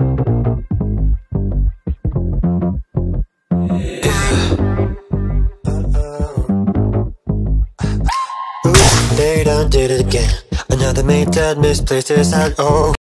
They done did it again Another made that misplaced his hand. oh